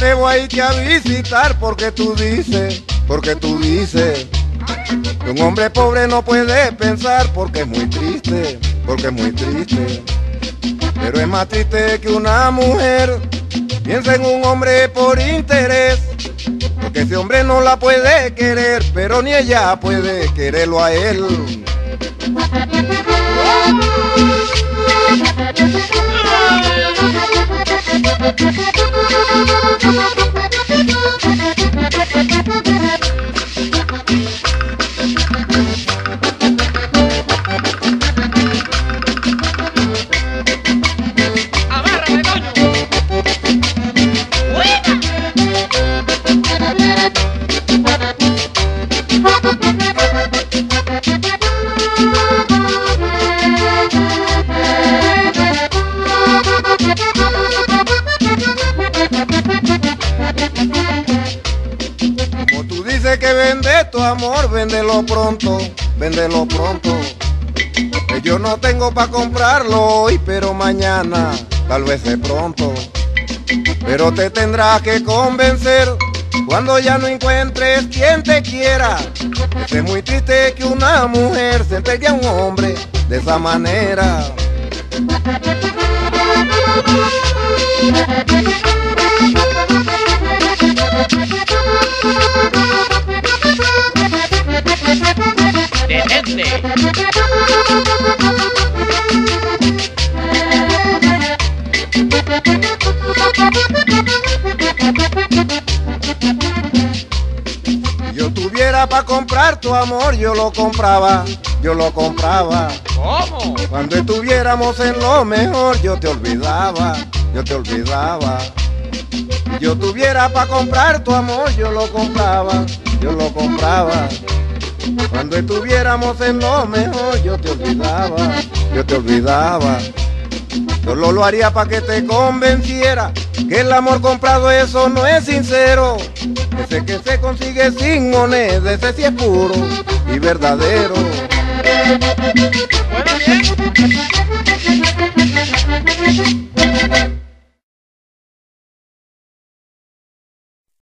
venirte a visitar porque tú dices, porque tú dices que un hombre pobre no puede pensar porque es muy triste, porque es muy triste. Pero es más triste que una mujer piensa en un hombre por interés. Porque ese hombre no la puede querer, pero ni ella puede quererlo a él. ¡Agárrame, coño! Dices que vende tu amor, véndelo pronto, véndelo pronto. Yo no tengo para comprarlo hoy, pero mañana, tal vez de pronto. Pero te tendrás que convencer cuando ya no encuentres quien te quiera. Es muy triste que una mujer se entregue a un hombre de esa manera. Si yo tuviera para comprar tu amor, yo lo compraba, yo lo compraba. ¿Cómo? Cuando estuviéramos en lo mejor, yo te olvidaba, yo te olvidaba. Yo tuviera para comprar tu amor, yo lo compraba, yo lo compraba. Cuando estuviéramos en lo mejor, yo te olvidaba, yo te olvidaba. Solo lo haría para que te convenciera que el amor comprado eso no es sincero. Ese que se consigue sin moneda, ese sí es puro y verdadero.